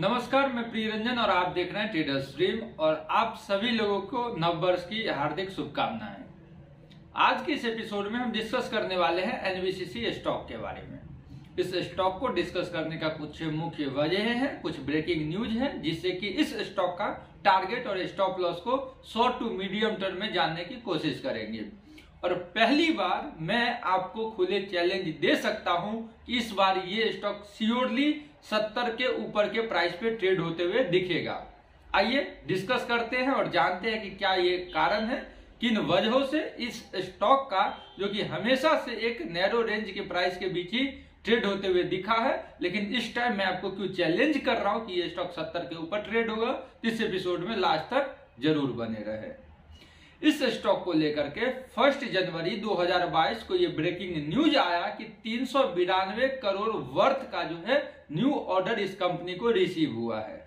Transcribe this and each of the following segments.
नमस्कार, मैं प्रियरंजन और आप देख रहे हैं ट्रेडर स्ट्रीम और आप सभी लोगों को नव वर्ष की हार्दिक शुभकामनाएँ। आज के इस एपिसोड में हम डिस्कस करने वाले हैं एनबीसीसी स्टॉक के बारे में। इस स्टॉक को डिस्कस करने का कुछ मुख्य वजह है, कुछ ब्रेकिंग न्यूज़ है, जिससे कि इस स्टॉक का टारगेट और स्टॉप लॉस को शॉर्ट टू मीडियम टर्म में जानने की कोशिश करेंगे। और पहली बार मैं आपको खुले चैलेंज दे सकता हूँ कि इस बार ये स्टॉक श्योरली सत्तर के ऊपर के प्राइस पे ट्रेड होते हुए दिखेगा। आइए डिस्कस करते हैं और जानते हैं कि क्या ये कारण है, किन वजहों से इस स्टॉक का, जो कि हमेशा से एक नैरो रेंज के प्राइस के बीच ही ट्रेड होते हुए दिखा है, लेकिन इस टाइम मैं आपको क्यों चैलेंज कर रहा हूँ कि ये स्टॉक सत्तर के ऊपर ट्रेड होगा, इस एपिसोड में लास्ट तक ज़रूर बने रहे। इस स्टॉक को लेकर के फ़र्स्ट जनवरी 2022 को ये ब्रेकिंग न्यूज़ आया कि तीन करोड़ वर्थ का जो है न्यू ऑर्डर इस कंपनी को रिसीव हुआ है।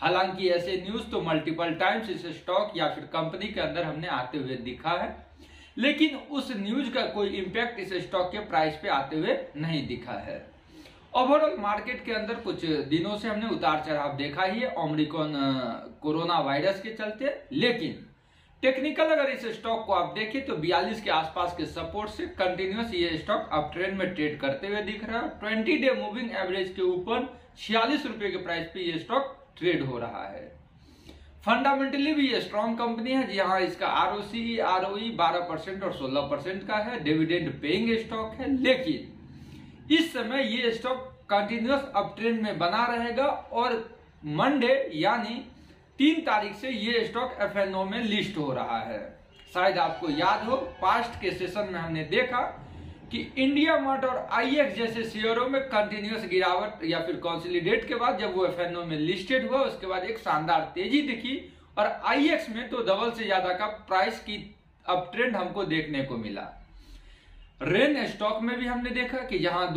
हालाँकि ऐसे न्यूज़ तो मल्टीपल टाइम्स इस स्टॉक या फिर कंपनी के अंदर हमने आते हुए दिखा है, लेकिन उस न्यूज़ का कोई इंपैक्ट इस स्टॉक के प्राइस पे आते हुए नहीं दिखा है। ओवरऑल मार्केट के अंदर कुछ दिनों से हमने उतार चढ़ाव देखा ही है ओमरिकॉन कोरोना वायरस के चलते, लेकिन टेक्निकल अगर इस स्टॉक को आप देखें तो 42 के आसपास के सपोर्ट से कंटिन्यूस ये स्टॉक अप ट्रेंड में ट्रेड करते हुए दिख रहा है। ट्वेंटी डे मूविंग एवरेज के ऊपर छियालीस रुपए के प्राइस पे ये स्टॉक ट्रेड हो रहा है। फंडामेंटली भी ये स्ट्रॉन्ग कंपनी है जहाँ इसका R O C R O बारह परसेंट और सोलह परसेंट का है, डिविडेंड पेइंग स्टॉक है, लेकिन इस समय ये स्टॉक कंटिन्यूस अप ट्रेंड में बना रहेगा और मंडे, यानी तीन तारीख से ये स्टॉक एफएनओ में लिस्ट हो रहा है। शायद आपको याद हो पास्ट के सेशन में हमने देखा कि इंडिया मार्ट और आईएक्स जैसे शेयरों में कंटिन्यूस गिरावट या फिर कॉन्सिलिडेट के बाद जब वो एफएनओ में लिस्टेड हुआ, उसके बाद एक शानदार तेज़ी दिखी और आईएक्स में तो डबल से ज़्यादा का प्राइस की अब ट्रेंड हमको देखने को मिला। रेन स्टॉक में भी हमने देखा कि जहाँ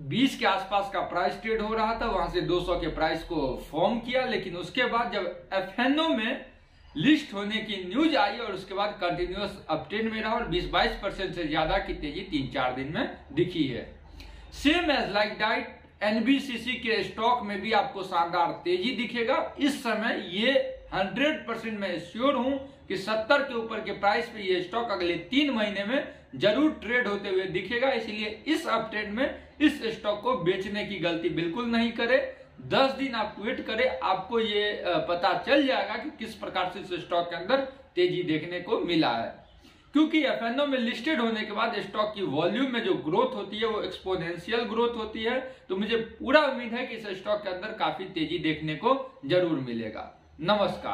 220 के आसपास का प्राइस ट्रेड हो रहा था, वहाँ से 200 के प्राइस को फॉर्म किया, लेकिन उसके बाद जब एफ़ में लिस्ट होने की न्यूज़ आई और उसके बाद कंटिन्यूस अपट्रेंड में रहा और 20-22 परसेंट से ज़्यादा की तेज़ी तीन चार दिन में दिखी है। Same as like diet NBCC के स्टॉक में भी आपको शानदार तेज़ी दिखेगा। इस समय ये 100 परसेंट मैं श्योर हूँ कि 70 के ऊपर के प्राइस पे ये स्टॉक अगले तीन महीने में ज़रूर ट्रेड होते हुए दिखेगा। इसलिए इस अपट्रेंड में इस स्टॉक को बेचने की गलती बिल्कुल नहीं करे। दस दिन आप वेट करें, आपको ये पता चल जाएगा कि किस प्रकार से इस स्टॉक के अंदर तेज़ी देखने को मिला है। क्योंकि एफ़ में लिस्टेड होने के बाद स्टॉक की वॉल्यूम में जो ग्रोथ होती है, वो एक्सपोनेंशियल ग्रोथ होती है। तो मुझे पूरा उम्मीद है कि इस स्टॉक के अंदर काफ़ी तेज़ी देखने को ज़रूर मिलेगा। नमस्कार।